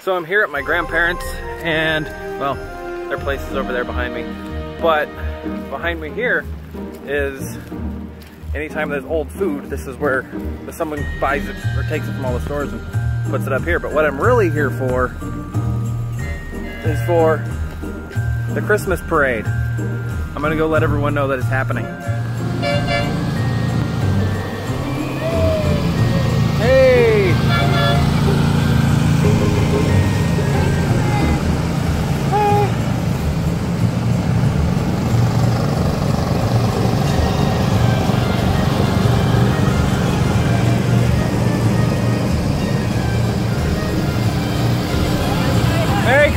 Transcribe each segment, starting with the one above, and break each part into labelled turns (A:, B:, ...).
A: So I'm here at my grandparents and, well, their place is over there behind me. But behind me here is anytime there's old food, this is where someone buys it or takes it from all the stores and puts it up here. But what I'm really here for is for the Christmas parade. I'm gonna go let everyone know that it's happening.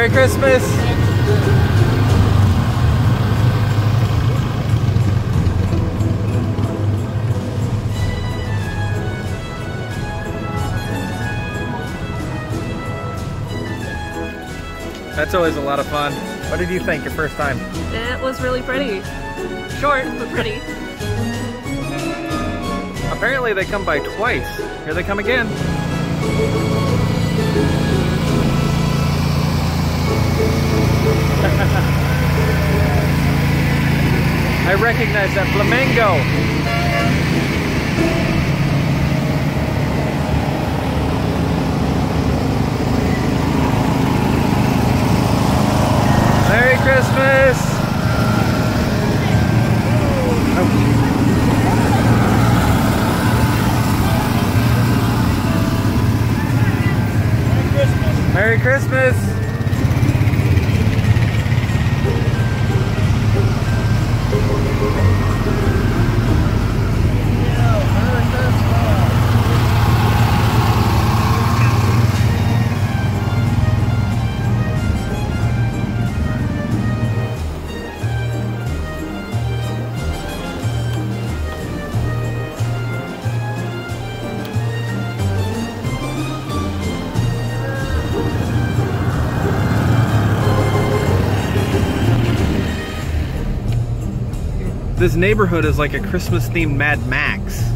A: Merry Christmas! That's always a lot of fun. What did you think your first time?
B: It was really pretty. Short, but pretty.
A: Apparently they come by twice. Here they come again. I recognize that flamingo. Merry Christmas! Oh. Merry Christmas! This neighborhood is like a Christmas themed Mad Max.